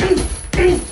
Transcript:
Mm-hmm.